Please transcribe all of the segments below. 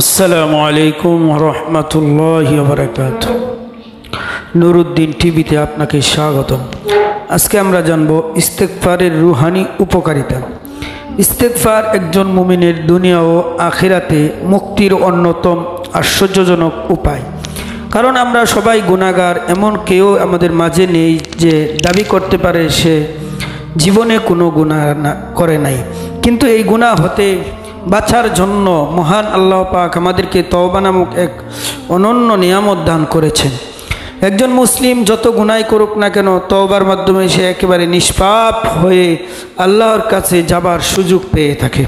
আসসালামু আলাইকুম রহমতুল্লাহ বরকাত নুরুদ্দিন টিভিতে আপনাকে স্বাগতম। আজকে আমরা জানব ইস্তেকফারের রুহানি উপকারিতা। ইস্তেকফার একজন মুমিনের দুনিয়া ও আখেরাতে মুক্তির অন্যতম আশ্চর্যজনক উপায়। কারণ আমরা সবাই গুণাগার এমন কেউ আমাদের মাঝে নেই যে দাবি করতে পারে সে জীবনে কোনো গুণা করে নাই। কিন্তু এই গুণা হতে বাঁচার জন্য মহান আল্লাহ পাক আমাদেরকে তওবা নামক এক অনন্য নিয়ামত দান করেছেন। একজন মুসলিম যত গুনাই করুক না কেন তওবার মাধ্যমে সে একেবারে নিষ্পাপ হয়ে আল্লাহর কাছে যাবার সুযোগ পেয়ে থাকে।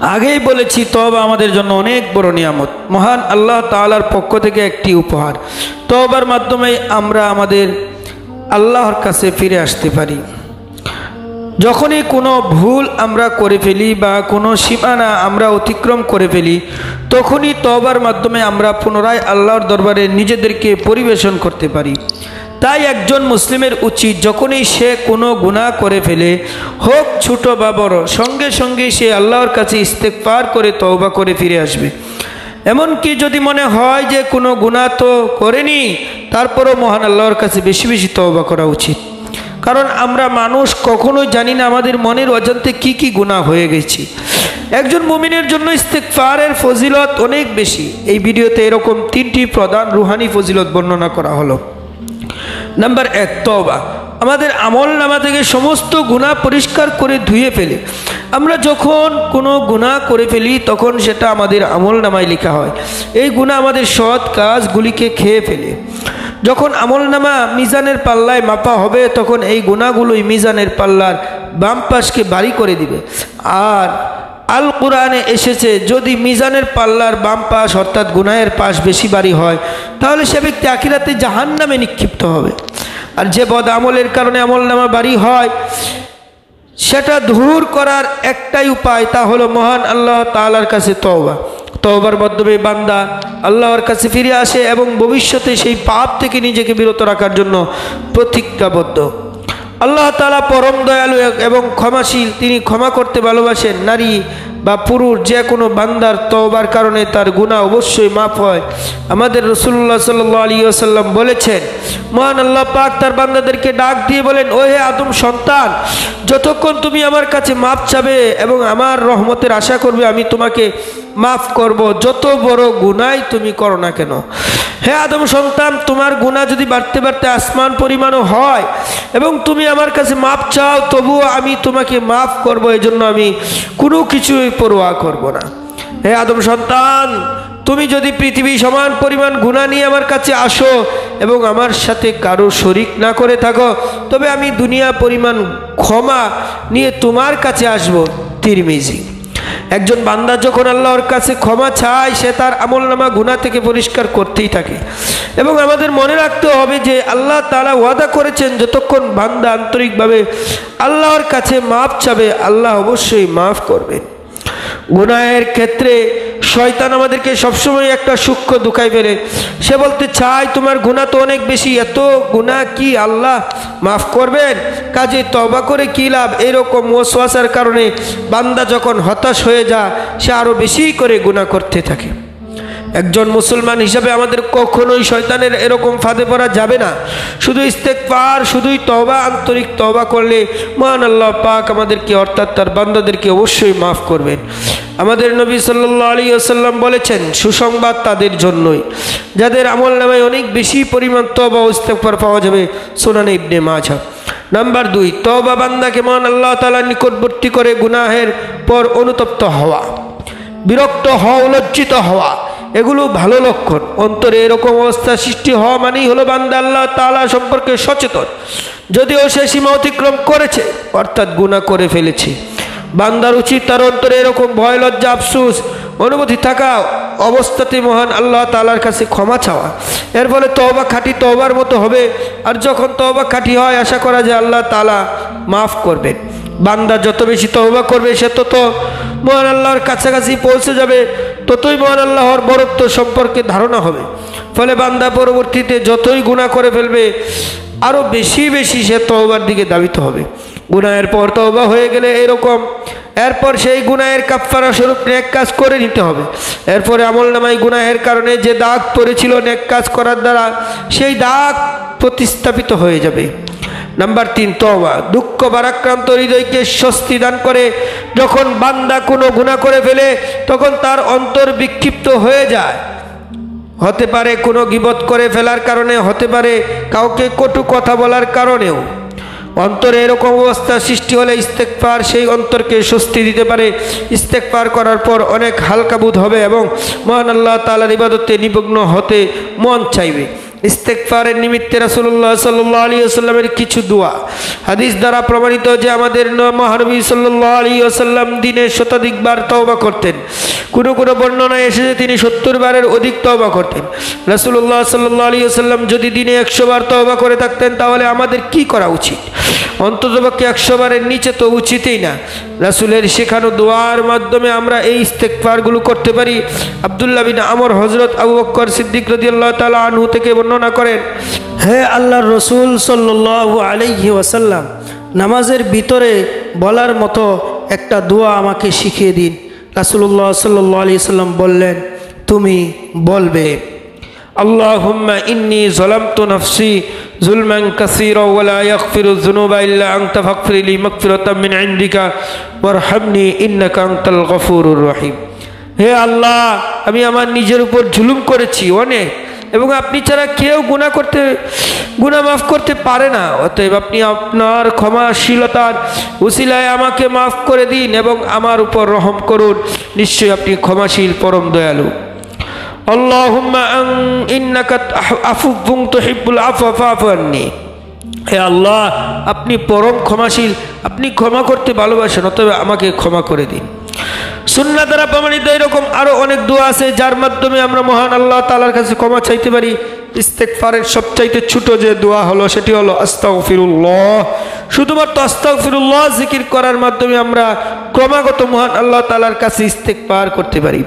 আগেই বলেছি তবা আমাদের জন্য অনেক বড় নিয়ামত। মহান আল্লাহ তালার পক্ষ থেকে একটি উপহার। তবার মাধ্যমে আমরা আমাদের আল্লাহর কাছে ফিরে আসতে পারি। যখনই কোনো ভুল আমরা করে ফেলি বা কোনো সীমানা আমরা অতিক্রম করে ফেলি, তখনই তবার মাধ্যমে আমরা পুনরায় আল্লাহর দরবারে নিজেদেরকে পরিবেশন করতে পারি। তাই একজন মুসলিমের উচিত যখনই সে কোনো গুণা করে ফেলে, হোক ছোট বা বড়, সঙ্গে সঙ্গে সে আল্লাহর কাছে ইস্তেক পার করে তওবা করে ফিরে আসবে। এমনকি যদি মনে হয় যে কোনো গুণা তো করেনি, তারপরও মহান আল্লাহর কাছে বেশি বেশি তওবা করা উচিত। কারণ আমরা মানুষ কখনোই জানি না আমাদের মনের অজান্তে কি কি গুণা হয়ে গেছি। একজন মুমিনের জন্য ইস্তেকফারের ফজিলত অনেক বেশি। এই ভিডিওতে এরকম তিনটি প্রধান রুহানি ফজিলত বর্ণনা করা হলো। নাম্বার এক তবা আমাদের আমল নামা থেকে সমস্ত গুণা পরিষ্কার করে ধুয়ে ফেলে। আমরা যখন কোনো গুণা করে ফেলি, তখন সেটা আমাদের আমল নামায় লেখা হয়। এই গুণা আমাদের সৎ কাজগুলিকে খেয়ে ফেলে। যখন আমল নামা মিজানের পাল্লায় মাপা হবে, তখন এই গুণাগুলোই মিজানের পাল্লার বাম পাশকে বাড়ি করে দিবে। আর আল কোরআনে এসেছে, যদি মিজানের পাল্লার বাম পাশ অর্থাৎ গুনাহের পাশ বেশি বাড়ি হয়, তাহলে সে ব্যক্তি আখিরাতে জাহান নামে নিক্ষিপ্ত হবে। আর যে বদ আমলের কারণে আমল নামা বাড়ি হয়, সেটা দূর করার একটাই উপায়, তা হলো মহান আল্লাহ তালার কাছে তওবা। তওবার মাধ্যমে বান্দা আল্লাহর কাছে ফিরে আসে এবং ভবিষ্যতে সেই পাপ থেকে নিজেকে বিরত রাখার জন্য প্রতিজ্ঞাবদ্ধ। আল্লাহ তালা পরম দয়ালু এবং ক্ষমাশীল, তিনি ক্ষমা করতে ভালোবাসেন নারী বা পুরুষ যে কোনো বান্দার তওবার কারণে তার গুণা অবশ্যই মাফ হয়। আমাদের রসুল্লাহ সাল্লাহ আলী আসাল্লাম বলেছেন, মহান আল্লাহ পাক তার বান্দাদেরকে ডাক দিয়ে বলেন ও হে আদম সন্তান, যতক্ষণ তুমি আমার কাছে মাপ চাবে এবং আমার রহমতের আশা করবে, আমি তোমাকে মাফ করব। যত বড় গুনাই তুমি করো না কেন? হে আদম সন্তান, তোমার গুণা যদি বাড়তে বাড়তে আসমান পরিমাণও হয় এবং তুমি আমার কাছে মাপ চাও, তবুও আমি তোমাকে মাফ করব। এই জন্য আমি কোনো কিছুই পরোয়া করব না। হে আদম সন্তান, তুমি যদি পৃথিবী সমান পরিমাণ গুণা নিয়ে আমার কাছে আসো এবং আমার সাথে কারও শরিক না করে থাকো, তবে আমি দুনিয়া পরিমাণ ক্ষমা নিয়ে তোমার কাছে আসব। তিরমিজি। একজন বান্দা যখন আল্লাহর কাছে ক্ষমা চায়, সে তার আমল নামা গুণা থেকে পরিষ্কার করতেই থাকে। এবং আমাদের মনে রাখতে হবে যে আল্লাহ তারা ওয়াদা করেছেন, যতক্ষণ বান্দা আন্তরিকভাবে আল্লাহর কাছে মাফ চাবে, আল্লাহ অবশ্যই মাফ করবেন। গুনাহের ক্ষেত্রে শয়তান আমাদেরকে সবসময় একটা সূক্ষ্ম দুখাই ফেলে। সে বলতে চায়, তোমার গুণা তো অনেক বেশি, এত গুণা কি আল্লাহ মাফ করবেন? কাজে তবা করে কী লাভ? এরকম ওসওয়াসার কারণে বান্দা যখন হতাশ হয়ে যা সে আরও বেশি করে গুণা করতে থাকে। একজন মুসলমান হিসাবে আমাদের কখনোই শয়তানের এরকম ফাঁদে পড়া যাবে না। শুধু ইস্তেকবার শুধুই তবা আন্তরিক তবা করলে মহান আল্লাহ পাক আমাদেরকে, অর্থাৎ তার বান্দাদেরকে অবশ্যই মাফ করবেন। আমাদের নবী সাল্লাহ আলী আসাল্লাম বলেছেন, সুসংবাদ তাদের জন্যই। যাদের আমল নামায় অনেক বেশি পরিমাণ তবা ইস্তেকবার পাওয়া যাবে, সোনানে ইবনে মাঝা নাম্বার দুই তবা বান্দাকে মহান আল্লাহ তালা নিকটবর্তী করে গুনাহের পর অনুতপ্ত হওয়া। বিরক্ত হওয়া, লজ্জিত হওয়া। এগুলো ভালো লক্ষণ। অন্তরে এরকম অবস্থা সৃষ্টি হওয়া মানেই হলো বান্দা আল্লাহ তালা সম্পর্কে সচেতন। যদিও সে সীমা অতিক্রম করেছে, অর্থাৎ গুণা করে ফেলেছে। বান্দার উচিত তার অন্তরে এরকম ভয়, লজ্জা, আফসুস, অনুমতি থাকা অবস্থাতে মহান আল্লাহ তালার কাছে ক্ষমা চাওয়া। এর ফলে তহবা খাটি তহবার মতো হবে। আর যখন তহবা খাটি হয়, আশা করা যায় আল্লাহ তালা মাফ করবেন। বান্দা যত বেশি তহবা করবে, সে তত মহান আল্লাহর কাছাকাছি পৌঁছে যাবে, ততই মহান আল্লাহর বরত্ব সম্পর্কে ধারণা হবে। ফলে বান্দা পরবর্তীতে যতই গুণা করে ফেলবে আরও বেশি বেশি সে তহবার দিকে দাবিত হবে। গুনাহের পর তওবা হয়ে গেলে এরকম, এরপর সেই গুনাহের কাফফারা স্বরূপ নেক কাজ করে নিতে হবে। এরপরে আমল নামাই গুনাহের কারণে যে দাগ পড়েছিল নেক কাজ করার দ্বারা, সেই দাগ প্রতিস্থাপিত হয়ে যাবে। নাম্বার তিন, তওবা। দুঃখ বারাক্রান্ত হৃদয়কে স্বস্তি দান করে। যখন বান্দা কোনো গুণা করে ফেলে, তখন তার অন্তর বিক্ষিপ্ত হয়ে যায়। হতে পারে কোনো গিবত করে ফেলার কারণে, হতে পারে কাউকে কটু কথা বলার কারণেও। অন্তরে এরকম অবস্থা সৃষ্টি হলে ইস্তেকফার সেই অন্তরকে স্বস্তি দিতে পারে। ইস্তেকফার করার পর অনেক হালকা বোধ হবে এবং মহান আল্লাহ তালার ইবাদতে নিমগ্ন হতে মন চাইবে। ইস্তেকফারের নিমিত্তে রাসুল্লাহ সাল্লাহ আলী আসাল্লামের কিছু দোয়া। হাদিস দ্বারা প্রমাণিত যে আমাদের মহানবী সাল্লাহ আলী আসাল্লাম দিনে শতাধিকবার তওবা করতেন। কোনো কোনো বর্ণনায় এসেছে তিনি সত্তর বারের অধিক তওবা করতেন। রাসুল্লাহ সাল্লাহ আলী আসাল্লাম যদি দিনে একশো বার তওবা করে থাকতেন তাহলে আমাদের কি করা উচিত? অন্ততপক্ষে একশো বারের নিচে তো উচিতই না। রাসুলের শেখানো দোয়ার মাধ্যমে আমরা এই ইস্তেকফারগুলো করতে পারি। আবদুল্লাহ বিন আমর হজরত আবু বক্কর সিদ্দিক রদিয়াল্লাহ তালা আনহু থেকে বর্ণনা করেন হ্যাঁ আল্লাহ রসুল সাল্ল আলাইহি ওয়াসাল্লাম, নামাজের ভিতরে বলার মতো একটা দোয়া আমাকে শিখিয়ে দিন। রাসুল্লাহ সাল্লু আলি সাল্লাম বললেন, তুমি বলবে আল্লাহ ইন্নি জলাম তো নফসি ظلما كثيرا ولا يغفر الذنوب إلا أنت فاغفر لي مغفرة من عندك وارحمني إنك أنت الغفور الرحيم হে আল্লাহ আমি আমার নিজের উপর জুলুম করেছি অনেক এবং আপনি ছাড়া কেউ গুণা করতে গুণা মাফ করতে পারে না অতএব আপনি আপনার ক্ষমাশীলতার উসিলায় আমাকে মাফ করে দিন এবং আমার উপর রহম করুন নিশ্চয়ই আপনি ক্ষমাশীল পরম দয়ালু আল্লাহ, আপনি পরম ক্ষমাশীল, আপনি ক্ষমা করতে ভালোবাসেন, অতএব আমাকে ক্ষমা করে দিন। সুন্না দ্বারা প্রমাণিত এরকম আরও অনেক দোয়া আছে, যার মাধ্যমে আমরা মহান আল্লাহ তালার কাছে ক্ষমা চাইতে পারি। ইস্তেকফারের সবচাইতে ছোট যে দোয়া হলো, সেটি হলো আস্তাগফিরুল্লাহ। শুধুমাত্র আস্তাগফিরুল্লাহ জিকির করার মাধ্যমে আমরা ক্রমাগত মহান আল্লাহ তালার কাছে ইস্তেকফার করতে পারি।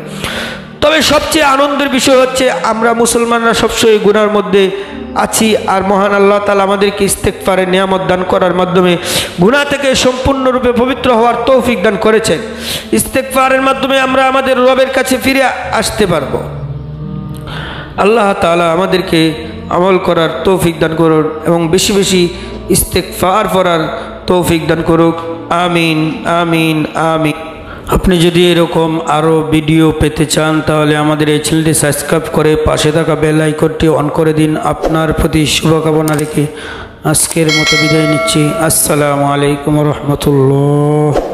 তবে সবচেয়ে আনন্দের বিষয় হচ্ছে আমরা মুসলমানরা সবসময় গুনার মধ্যে আছি আর মহান আল্লাহ তালা আমাদেরকে ইস্তেকফারে নিয়ামত দান করার মাধ্যমে গুণা থেকে সম্পূর্ণরূপে পবিত্র হওয়ার তৌফিক দান করেছেন। ইস্তেকফারের মাধ্যমে আমরা আমাদের রবের কাছে ফিরে আসতে পারব। আল্লাহ তালা আমাদেরকে আমল করার তৌফিক দান করুন এবং বেশি বেশি ইস্তেকফার পড়ার তৌফিক দান করুক। আমিন আমিন আমিন। আপনি যদি এরকম আরও ভিডিও পেতে চান, তাহলে আমাদের এই চ্যানেলটি সাবস্ক্রাইব করে পাশে থাকা বেল আইকনটি অন করে দিন। আপনার প্রতি শুভকামনা রেখে আজকের মতো বিদায় নিচ্ছি। আসসালামু আলাইকুম রহমতুল্লাহ।